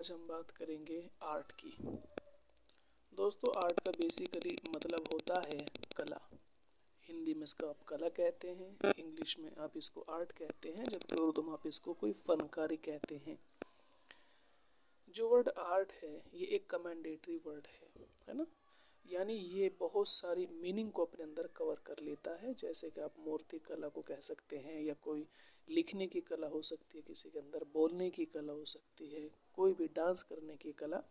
आज हम बात करेंगे आर्ट की। दोस्तों आर्ट का बेसिकली मतलब होता है कला। हिंदी में इसको आप कला कहते हैं इंग्लिश में आप इसको आर्ट कहते हैं, जबकि उर्दू में आप इसको कोई फनकारी कहते हैं। जो वर्ड आर्ट है, ये एक कमेंडेटरी वर्ड है है ना? यानी ये बहुत सारी मीनिंग को अपने अंदर कवर कर लेता है, जैसे कि आप मूर्ति कला को कह सकते हैं या कोई लिखने की कला हो सकती है, किसी के अंदर बोलने की कला हो सकती है, कोई भी डांस करने की कला।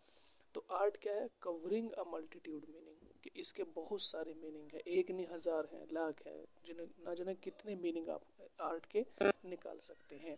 तो आर्ट क्या है? कवरिंग अ मल्टीट्यूड मीनिंग, कि इसके बहुत सारे मीनिंग है। एक नहीं, हज़ार है, लाख है, जिन्हें ना जाने कितने मीनिंग आप आर्ट के निकाल सकते हैं।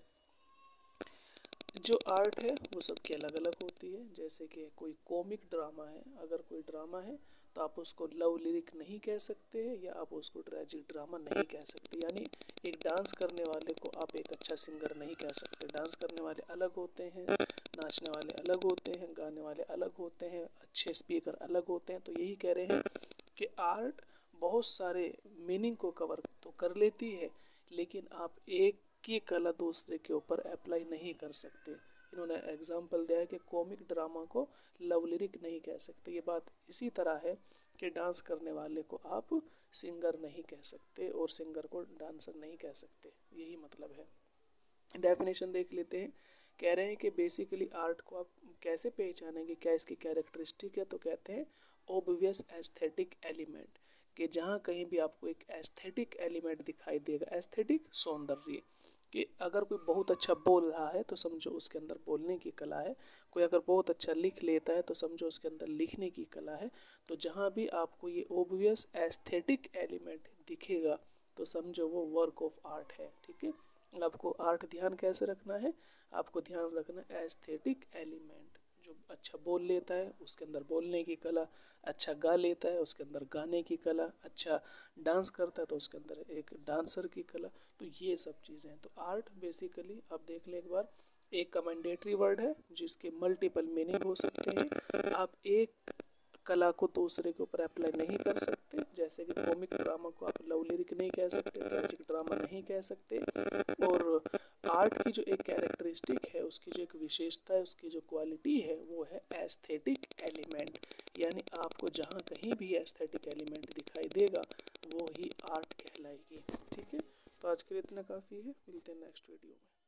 जो आर्ट है, वो सबकी अलग अलग होती है। जैसे कि कोई कॉमिक ड्रामा है, अगर कोई ड्रामा है तो आप उसको लव लिरिक नहीं कह सकते या आप उसको ट्रेजिक ड्रामा नहीं कह सकते। यानी एक डांस करने वाले को आप एक अच्छा सिंगर नहीं कह सकते। डांस करने वाले अलग होते हैं, नाचने वाले अलग होते हैं, गाने वाले अलग होते हैं, अच्छे स्पीकर अलग होते हैं। तो यही कह रहे हैं कि आर्ट बहुत सारे मीनिंग को कवर तो कर लेती है, लेकिन आप एक की कला दूसरे के ऊपर अप्लाई नहीं कर सकते। इन्होंने एग्ज़ाम्पल दिया है कि कॉमिक ड्रामा को लव लिरिक नहीं कह सकते। ये बात इसी तरह है कि डांस करने वाले को आप सिंगर नहीं कह सकते और सिंगर को डांसर नहीं कह सकते। यही मतलब है। डेफिनेशन देख लेते हैं। कह रहे हैं कि बेसिकली आर्ट को आप कैसे पहचानेंगे? क्या इसकी कैरेक्टरिस्टिक है? तो कहते हैं ओबियस एस्थेटिक एलिमेंट कि जहाँ कहीं भी आपको एक एस्थेटिक एलिमेंट दिखाई देगा। एस्थेटिक सौंदर्य। कि अगर कोई बहुत अच्छा बोल रहा है तो समझो उसके अंदर बोलने की कला है। कोई अगर बहुत अच्छा लिख लेता है तो समझो उसके अंदर लिखने की कला है। तो जहाँ भी आपको ये ओबियस एस्थेटिक एलिमेंट दिखेगा तो समझो वो वर्क ऑफ़ आर्ट है, ठीक है? आपको आर्ट ध्यान कैसे रखना है? आपको ध्यान रखना एस्थेटिक एलिमेंट जो अच्छा बोल लेता है, उसके अंदर बोलने की कला अच्छा गा लेता है, उसके अंदर गाने की कला अच्छा डांस करता है तो उसके अंदर एक डांसर की कला तो ये सब चीज़ें हैं। तो आर्ट बेसिकली, आप देख लें एक बार, एक कमेंडेटरी वर्ड है, जिसके मल्टीपल मीनिंग हो सकते हैं। आप एक कला को दूसरे के ऊपर अप्लाई नहीं कर सकते। जैसे कि कॉमिक ड्रामा को आप लव लिरिक नहीं कह सकते ट्रेजिक ड्रामा नहीं कह सकते। और आर्ट की जो एक कैरेक्टरिस्टिक है, उसकी जो एक विशेषता है, उसकी जो क्वालिटी है, वो है एस्थेटिक एलिमेंट यानी आपको जहाँ कहीं भी एस्थेटिक एलिमेंट दिखाई देगा, वो ही आर्ट कहलाएगी। ठीक है? तो आज के लिए इतना काफ़ी है। मिलते हैं नेक्स्ट वीडियो में।